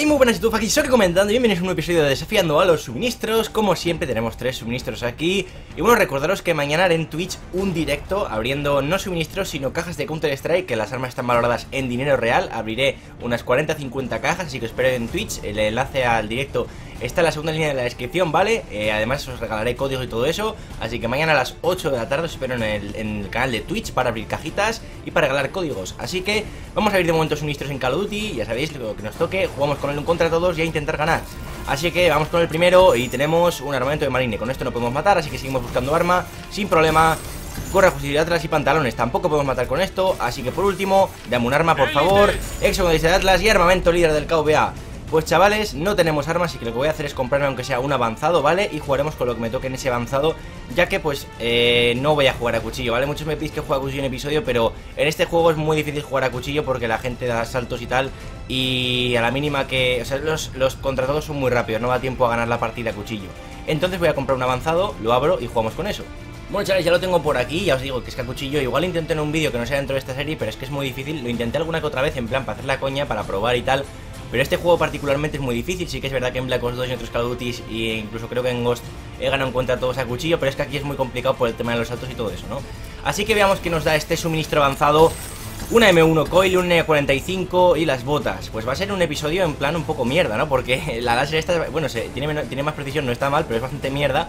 Hey, muy buenas YouTube, aquí soy comentando, bienvenidos a un nuevo episodio de Desafiando a los Suministros. Como siempre tenemos tres suministros aquí. Y bueno, recordaros que mañana haré en Twitch un directo abriendo no suministros sino cajas de Counter Strike Que las armas están valoradas en dinero real. Abriré unas 40-50 cajas, así que espero en Twitch. El enlace al directo está en la segunda línea de la descripción, ¿vale? Eh, además os regalaré códigos y todo eso. Así que mañana a las 8 de la tarde os espero en el, en el canal de Twitch para abrir cajitas y para regalar códigos. Así que vamos a abrir de momento suministros en Call of Duty, ya sabéis lo que nos toque Jugamos con un contra todos y a intentar ganar. Así que vamos con el primero y tenemos un armamento de marine. Con esto no podemos matar, así que seguimos buscando arma Sin problema. Gorra, fusil Atlas y pantalones. Tampoco podemos matar con esto. Así que por último, dame un arma por favor. Exo de Atlas y armamento líder del KVA pues chavales, no tenemos armas y que lo que voy a hacer es comprarme aunque sea un avanzado, ¿vale? Y jugaremos con lo que me toque en ese avanzado Ya que pues eh, no voy a jugar a cuchillo, ¿vale? Muchos me pedís que juegue a cuchillo en episodio Pero en este juego es muy difícil jugar a cuchillo porque la gente da saltos y tal Y a la mínima que... O sea, los, los contra todos son muy rápidos, no da tiempo a ganar la partida a cuchillo Entonces voy a comprar un avanzado, lo abro y jugamos con eso bueno chavales, ya lo tengo por aquí, ya os digo que es que a cuchillo Igual intenté en un vídeo que no sea dentro de esta serie Pero es que es muy difícil, lo intenté alguna que otra vez En plan para hacer la coña, para probar y tal pero este juego particularmente es muy difícil, sí que es verdad que en Black Ops 2 y otros e incluso creo que en Ghost he ganado en contra todos a cuchillo, pero es que aquí es muy complicado por el tema de los saltos y todo eso, ¿no? Así que veamos que nos da este suministro avanzado una M1 coil, un E45 y las botas Pues va a ser un episodio en plan un poco mierda, ¿no? Porque la láser esta, bueno, se, tiene, tiene más precisión, no está mal, pero es bastante mierda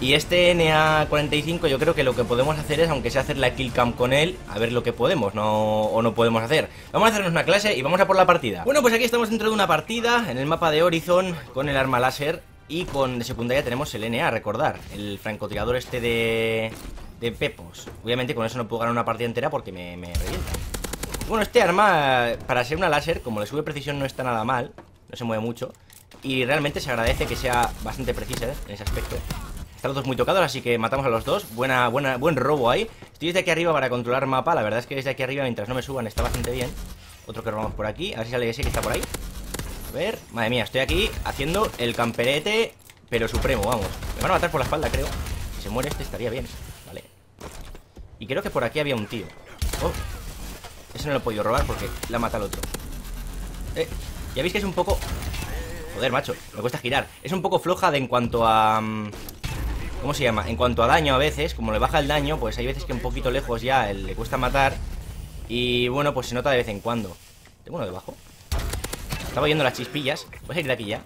y este NA45 yo creo que lo que podemos hacer es, aunque sea hacer la kill cam con él, a ver lo que podemos no, o no podemos hacer. Vamos a hacernos una clase y vamos a por la partida. Bueno, pues aquí estamos dentro de una partida en el mapa de Horizon con el arma láser y con de secundaria tenemos el NA, recordar, el francotirador este de, de Pepos. Obviamente con eso no puedo ganar una partida entera porque me, me revienta. Bueno, este arma, para ser una láser, como le sube precisión no está nada mal, no se mueve mucho. Y realmente se agradece que sea bastante precisa ¿eh? en ese aspecto. Están los dos muy tocados, así que matamos a los dos. Buena, buena, buen robo ahí. Estoy desde aquí arriba para controlar mapa La verdad es que desde aquí arriba, mientras no me suban, está bastante bien. Otro que robamos por aquí A ver si sale ese que está por ahí. A ver, madre mía, estoy aquí haciendo el camperete Pero supremo, vamos. Me van a matar por la espalda, creo. Si se muere este estaría bien. Vale. Y creo que por aquí había un tío. Oh. Ese no lo he podido robar porque la mata al otro. Eh, ya veis que es un poco Joder, macho, me cuesta girar. Es un poco floja de en cuanto a... ¿Cómo se llama? En cuanto a daño a veces, como le baja el daño, pues hay veces que un poquito lejos ya le cuesta matar. Y bueno, pues se nota de vez en cuando. ¿Tengo uno debajo? Estaba oyendo las chispillas. Voy a salir de aquí ya.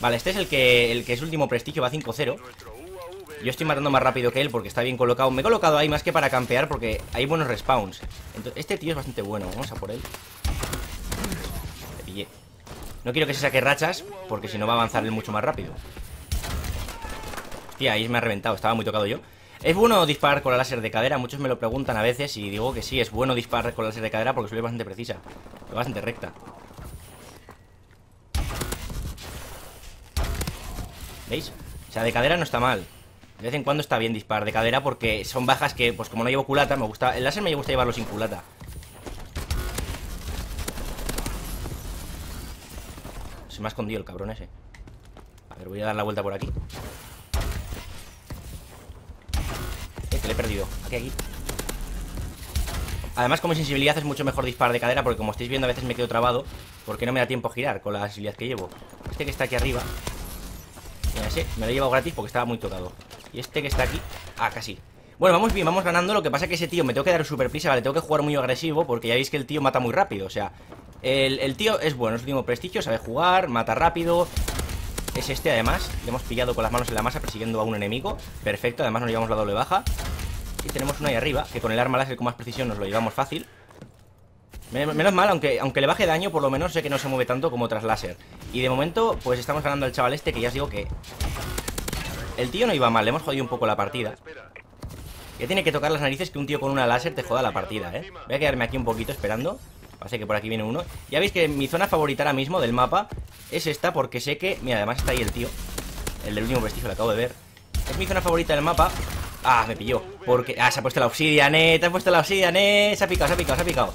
Vale, este es el que, el que es último prestigio, va 5-0. Yo estoy matando más rápido que él porque está bien colocado. Me he colocado ahí más que para campear porque hay buenos respawns. Entonces, este tío es bastante bueno. Vamos a por él. Le pillé. No quiero que se saque rachas porque si no va a avanzar él mucho más rápido. Hostia, ahí me ha reventado, estaba muy tocado yo ¿Es bueno disparar con la láser de cadera? Muchos me lo preguntan a veces y digo que sí, es bueno disparar con la láser de cadera porque suele bastante precisa Bastante recta ¿Veis? O sea, de cadera no está mal De vez en cuando está bien disparar de cadera porque son bajas que, pues como no llevo culata, me gusta... El láser me gusta llevarlo sin culata Se me ha escondido el cabrón ese A ver, voy a dar la vuelta por aquí le he perdido. Aquí, aquí. Además, como sensibilidad es mucho mejor disparar de cadera porque como estáis viendo a veces me quedo trabado porque no me da tiempo a girar con la sensibilidad que llevo. Este que está aquí arriba, mira ese, me lo he llevado gratis porque estaba muy tocado. Y este que está aquí, ah, casi. Bueno, vamos bien, vamos ganando. Lo que pasa es que ese tío me tengo que dar super prisa, vale, tengo que jugar muy agresivo porque ya veis que el tío mata muy rápido. O sea, el, tío es bueno, es último prestigio, sabe jugar, mata rápido, es este además Le hemos pillado con las manos en la masa persiguiendo a un enemigo. Perfecto, además nos llevamos la doble baja. Y tenemos uno ahí arriba Que con el arma láser con más precisión nos lo llevamos fácil. Menos mal, aunque, aunque le baje daño Por lo menos sé que no se mueve tanto como otras láser. Y de momento, pues estamos ganando al chaval este Que ya os digo que... El tío no iba mal, le hemos jodido un poco la partida. Ya tiene que tocar las narices Que un tío con una láser te joda la partida, eh Voy a quedarme aquí un poquito esperando Pasa que por aquí viene uno. Ya veis que mi zona favorita ahora mismo del mapa es esta porque sé que... Mira, además está ahí el tío. El del último vestigio, lo acabo de ver. Es mi zona favorita del mapa. Ah, me pilló Porque... Ah, se ha puesto la obsidian, eh Te ha puesto la obsidian, eh Se ha picado, se ha picado, se ha picado.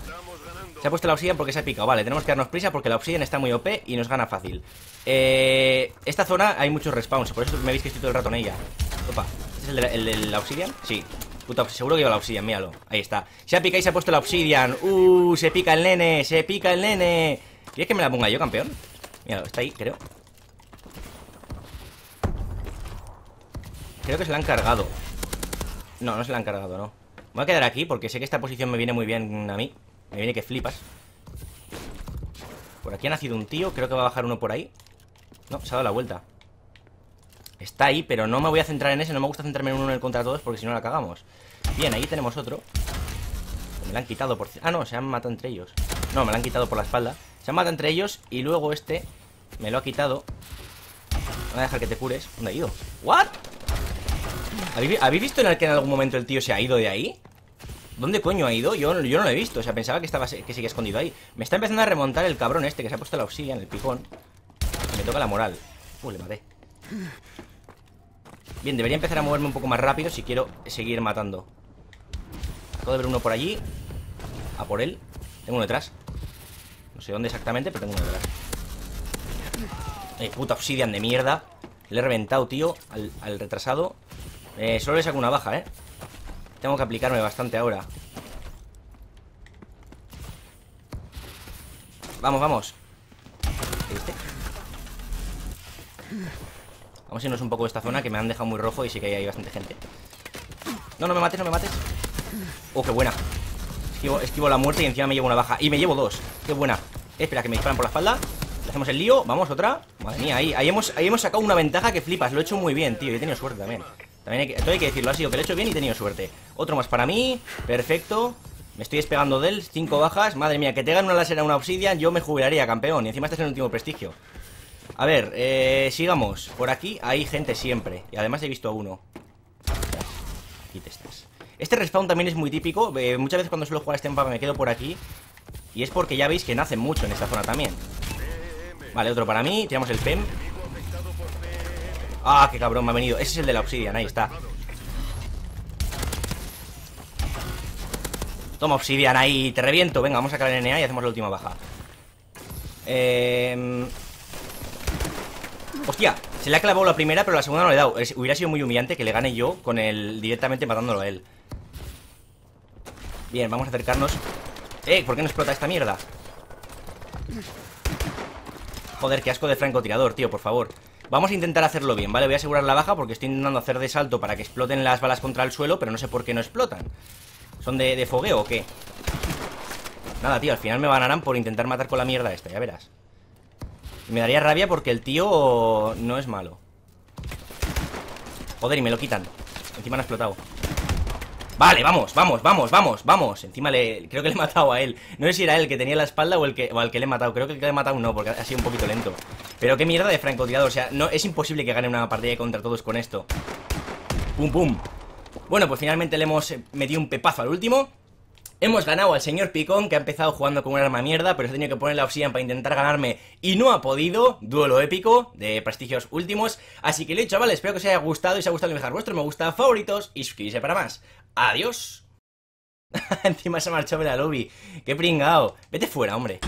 Se ha puesto la obsidian porque se ha picado. Vale, tenemos que darnos prisa porque la obsidian está muy OP Y nos gana fácil. Eh, Esta zona hay muchos respawns Por eso me veis que estoy todo el rato en ella. Opa, ¿este es el de la, el de la obsidian? Sí Puta, seguro que lleva la obsidian, míralo. Ahí está. Se ha picado y se ha puesto la obsidian. Uh, se pica el nene, se pica el nene. ¿Quieres que me la ponga yo, campeón? Míralo, está ahí, creo. Creo que se la han cargado. No, no se la han cargado, no. Me voy a quedar aquí porque sé que esta posición me viene muy bien a mí. Me viene que flipas. Por aquí ha nacido un tío. Creo que va a bajar uno por ahí. No, se ha dado la vuelta. Está ahí, pero no me voy a centrar en ese No me gusta centrarme en uno en el contra todos Porque si no la cagamos. Bien, ahí tenemos otro. Me la han quitado por... Ah, no, se han matado entre ellos. No, me la han quitado por la espalda. Se han matado entre ellos Y luego este Me lo ha quitado. Voy a dejar que te cures. ¿Dónde ha ido? ¿What? ¿Habéis, visto en el que en algún momento el tío se ha ido de ahí? ¿Dónde coño ha ido? Yo, yo no lo he visto O sea, pensaba que estaba que sigue escondido ahí. Me está empezando a remontar el cabrón este Que se ha puesto la en el picón. Me toca la moral. Uy, le maté Bien, debería empezar a moverme un poco más rápido si quiero seguir matando. Acabo de ver uno por allí. A por él. Tengo uno detrás. No sé dónde exactamente, pero tengo uno detrás. Eh, puta obsidian de mierda. Le he reventado, tío, al, retrasado. Eh, solo le saco una baja, ¿eh? Tengo que aplicarme bastante ahora. Vamos, vamos. Vamos a irnos un poco de esta zona que me han dejado muy rojo y sí que hay bastante gente. No, no me mates, no me mates. Oh, qué buena. Esquivo, la muerte y encima me llevo una baja. Y me llevo dos. Qué buena. espera, que me disparan por la espalda. Le hacemos el lío. Vamos, otra. Madre mía, ahí, ahí, hemos, ahí hemos sacado una ventaja que flipas. Lo he hecho muy bien, tío. Y he tenido suerte también. También que, todo hay que decirlo. Ha sido que lo he hecho bien y he tenido suerte. Otro más para mí. Perfecto. Me estoy despegando de él. Cinco bajas. Madre mía, que te hagan una láser a una obsidian. Yo me jubilaría, campeón. Y encima estás en el último prestigio. A ver, eh, sigamos. Por aquí hay gente siempre Y además he visto a uno. Aquí te estás Este respawn también es muy típico. Eh, Muchas veces cuando suelo jugar este mapa me quedo por aquí Y es porque ya veis que nace mucho en esta zona también. Vale, otro para mí. Tiramos el PEM Ah, qué cabrón me ha venido. Ese es el de la obsidian, ahí está. Toma obsidian ahí, te reviento. Venga, vamos a sacar el NA y hacemos la última baja. Eh... Hostia, se le ha clavado la primera, pero la segunda no le he dado. hubiera sido muy humillante que le gane yo con el directamente matándolo a él. Bien, vamos a acercarnos. Eh, ¿por qué no explota esta mierda? Joder, qué asco de francotirador, tío, por favor. Vamos a intentar hacerlo bien, ¿vale? Voy a asegurar la baja porque estoy intentando hacer de salto para que exploten las balas contra el suelo, pero no sé por qué no explotan. ¿Son de, de fogueo o qué? Nada, tío, al final me ganarán por intentar matar con la mierda esta, ya verás. Me daría rabia porque el tío no es malo. Joder, y me lo quitan. Encima han explotado. Vale, vamos, vamos, vamos, vamos, vamos. Encima le. Creo que le he matado a él. No sé si era él que tenía la espalda o el que, o al que le he matado. Creo que el que le he matado no, porque ha sido un poquito lento. Pero qué mierda de francotirador. O sea, no, es imposible que gane una partida contra todos con esto. Pum, pum. Bueno, pues finalmente le hemos metido un pepazo al último. Hemos ganado al señor Picón, que ha empezado jugando con un arma mierda, pero se ha tenido que poner la obsidian para intentar ganarme y no ha podido. Duelo épico de prestigios últimos. Así que lo dicho, chavales, espero que os haya gustado y si os ha gustado, dejar vuestro me gusta, favoritos y suscribirse para más. Adiós. Encima se ha marchado de la lobby. Qué pringao. Vete fuera, hombre.